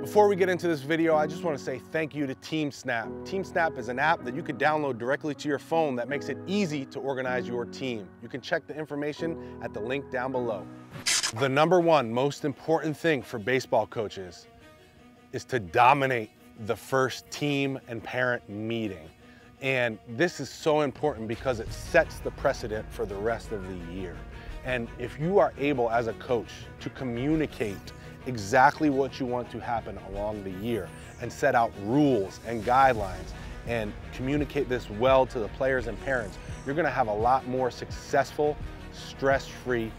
Before we get into this video, I just want to say thank you to TeamSnap. Team Snap is an app that you can download directly to your phone that makes it easy to organize your team. You can check the information at the link down below. The number one most important thing for baseball coaches is to dominate the first team and parent meeting. And this is so important because it sets the precedent for the rest of the year. And if you are able as a coach to communicate exactly what you want to happen along the year and set out rules and guidelines and communicate this well to the players and parents, you're gonna have a lot more successful, stress-free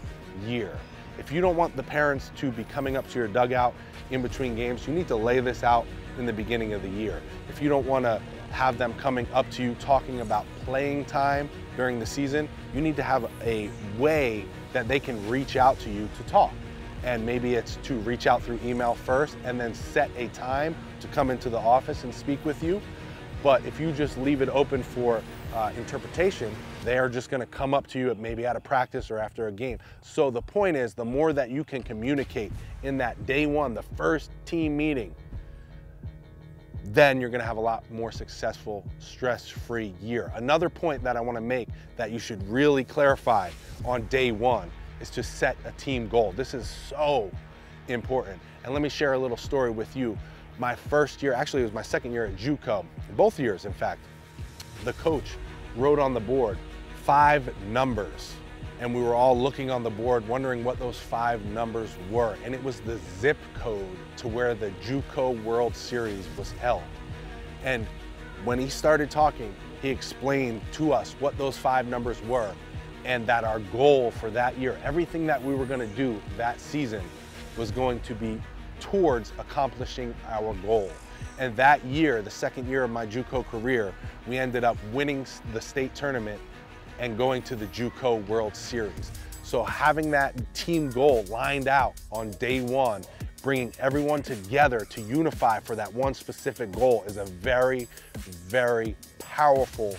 year. If you don't want the parents to be coming up to your dugout in between games, you need to lay this out in the beginning of the year. If you don't wanna have them coming up to you talking about playing time during the season, you need to have a way that they can reach out to you to talk and maybe it's to reach out through email first and then set a time to come into the office and speak with you. But if you just leave it open for uh, interpretation, they are just gonna come up to you at maybe out of practice or after a game. So the point is, the more that you can communicate in that day one, the first team meeting, then you're gonna have a lot more successful, stress-free year. Another point that I wanna make that you should really clarify on day one is to set a team goal. This is so important. And let me share a little story with you. My first year, actually it was my second year at JUCO, both years in fact, the coach wrote on the board five numbers and we were all looking on the board wondering what those five numbers were. And it was the zip code to where the JUCO World Series was held. And when he started talking, he explained to us what those five numbers were and that our goal for that year, everything that we were going to do that season was going to be towards accomplishing our goal. And that year, the second year of my JUCO career, we ended up winning the state tournament and going to the JUCO World Series. So having that team goal lined out on day one, bringing everyone together to unify for that one specific goal is a very, very powerful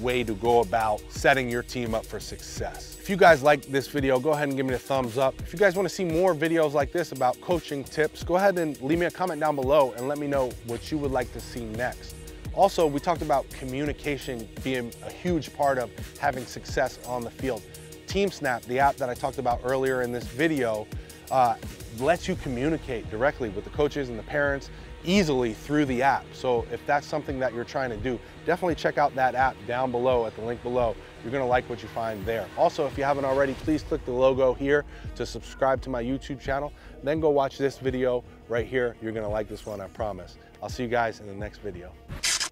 way to go about setting your team up for success. If you guys like this video, go ahead and give me a thumbs up. If you guys wanna see more videos like this about coaching tips, go ahead and leave me a comment down below and let me know what you would like to see next. Also, we talked about communication being a huge part of having success on the field. TeamSnap, the app that I talked about earlier in this video, uh, lets you communicate directly with the coaches and the parents easily through the app. So if that's something that you're trying to do, definitely check out that app down below at the link below. You're gonna like what you find there. Also, if you haven't already, please click the logo here to subscribe to my YouTube channel. Then go watch this video right here. You're gonna like this one, I promise. I'll see you guys in the next video.